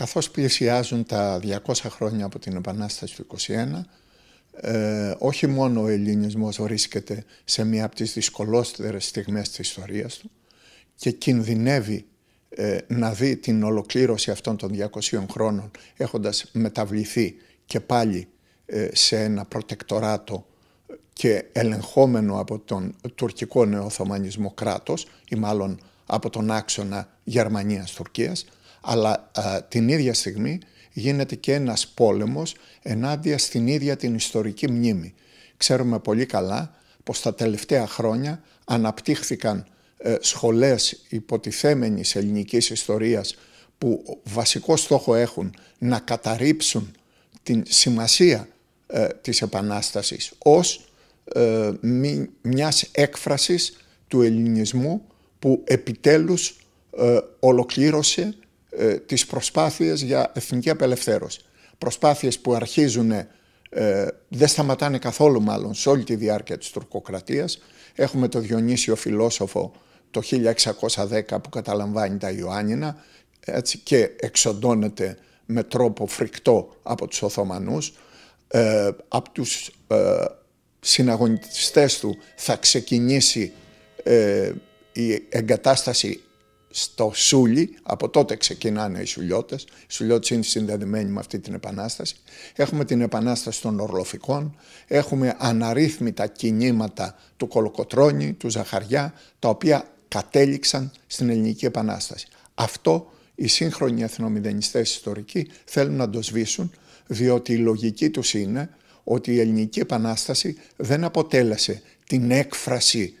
καθώς πλησιάζουν τα 200 χρόνια από την Επανάσταση του 1921, ε, όχι μόνο ο ελληνισμός βρίσκεται σε μία από τις δυσκολότερες στιγμές της ιστορίας του και κινδυνεύει ε, να δει την ολοκλήρωση αυτών των 200 χρόνων έχοντας μεταβληθεί και πάλι ε, σε ένα προτεκτοράτο και ελεγχόμενο από τον τουρκικό νεοοθωμανισμό κράτος ή μάλλον από τον άξονα Γερμανίας-Τουρκίας αλλά την ίδια στιγμή γίνεται και ένας πόλεμος ενάντια στην ίδια την ιστορική μνήμη. Ξέρουμε πολύ καλά πως τα τελευταία χρόνια αναπτύχθηκαν ε, σχολές υποτιθέμενης ελληνικής ιστορίας που βασικό στόχο έχουν να καταρρύψουν την σημασία ε, της Επανάστασης ως ε, μιας έκφρασης του ελληνισμού που επιτέλους ε, ολοκλήρωσε ε, τις προσπάθειες για εθνική απελευθέρωση. Προσπάθειες που αρχίζουν, ε, δεν σταματάνε καθόλου μάλλον σε όλη τη διάρκεια της τουρκοκρατίας. Έχουμε το Διονύσιο φιλόσοφο το 1610 που καταλαμβάνει τα Ιωάννινα έτσι, και εξοντώνεται με τρόπο φρικτό από τους Οθωμανούς. Ε, από τους ε, συναγωνιστές του θα ξεκινήσει ε, η εγκατάσταση στο Σούλι, από τότε ξεκινάνε οι Σουλιώτες, οι Σουλιώτες είναι συνδεδεμένοι με αυτή την επανάσταση. Έχουμε την επανάσταση των Ορλοφικών, έχουμε αναρρύθμιτα κινήματα του Κολοκοτρώνη, του Ζαχαριά, τα οποία κατέληξαν στην Ελληνική Επανάσταση. Αυτό οι σύγχρονοι εθνομηδενιστές ιστορικοί θέλουν να το σβήσουν, διότι η λογική τους είναι ότι η Ελληνική Επανάσταση δεν αποτέλεσε την έκφραση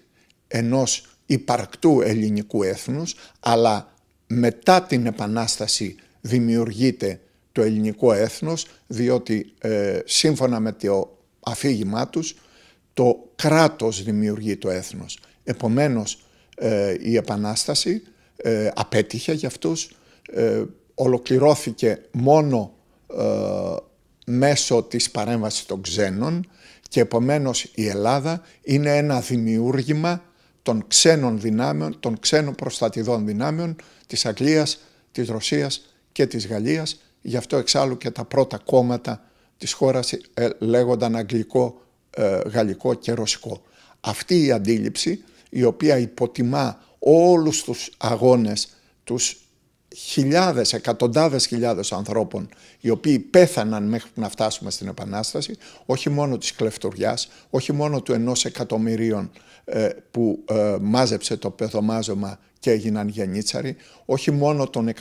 ενός υπαρκτού ελληνικού έθνους, αλλά μετά την Επανάσταση δημιουργείται το ελληνικό έθνος, διότι ε, σύμφωνα με το αφήγημά τους, το κράτος δημιουργεί το έθνος. Επομένως, ε, η Επανάσταση ε, απέτυχε για αυτούς, ολοκληρώθηκε μόνο μέσω της παρέμβασης των ξένων και επομένως η Ελλάδα είναι ένα δημιούργημα των ξένων δυνάμεων, των ξένων προστατηδών δυνάμεων της Αγγλίας, της Ρωσίας και της Γαλλίας. Γι' αυτό εξάλλου και τα πρώτα κόμματα της χώρας ε, λέγονταν αγγλικό, ε, γαλλικό και ρωσικό. Αυτή η αντίληψη η οποία υποτιμά όλους τους αγώνες, τους χιλιάδες, εκατοντάδες χιλιάδες ανθρώπων οι οποίοι πέθαναν μέχρι να φτάσουμε στην Επανάσταση, όχι μόνο της κλεφτοριάς, όχι μόνο του ενός εκατομμυρίων ε, που ε, μάζεψε το πεδομάζωμα και έγιναν γενίτσαροι, όχι μόνο των,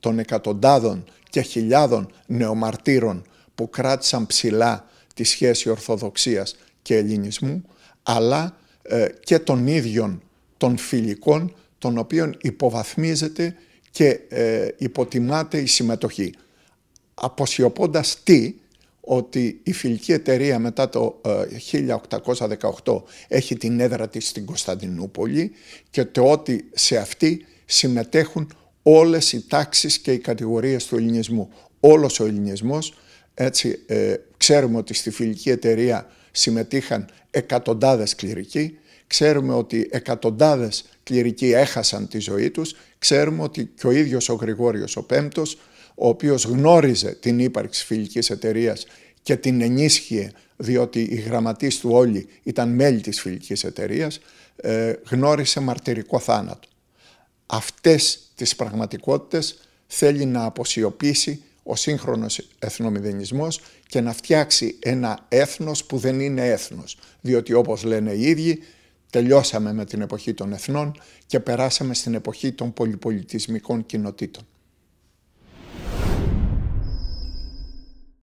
των εκατοντάδων και χιλιάδων νεομαρτύρων που κράτησαν ψηλά τη σχέση Ορθοδοξίας και Ελληνισμού, αλλά ε, και των ίδιων των φιλικών, των οποίων υποβαθμίζεται και ε, υποτιμάται η συμμετοχή. Αποσιωπώντας τι, ότι η φιλική εταιρεία μετά το 1818 ε, έχει την έδρα της στην Κωνσταντινούπολη και το ότι σε αυτή συμμετέχουν όλες οι τάξεις και οι κατηγορίες του ελληνισμού. Όλος ο ελληνισμός, έτσι ε, ξέρουμε ότι στη φιλική εταιρεία συμμετείχαν εκατοντάδες κληρικοί, ξέρουμε ότι εκατοντάδες κληρικοί έχασαν τη ζωή τους, ξέρουμε ότι και ο ίδιος ο Γρηγόριος ο Πέμπτος, ο οποίος γνώριζε την ύπαρξη φιλικής εταιρείας και την ενίσχυε διότι οι γραμματείς του όλοι ήταν μέλη της φιλικής εταιρείας, ε, γνώρισε μαρτυρικό θάνατο. Αυτές τις πραγματικότητες θέλει να αποσιωπήσει ο σύγχρονος εθνομηδενισμός και να φτιάξει ένα έθνος που δεν είναι έθνος. Διότι όπως λένε οι ίδιοι, τελειώσαμε με την εποχή των εθνών και περάσαμε στην εποχή των πολυπολιτισμικών κοινοτήτων.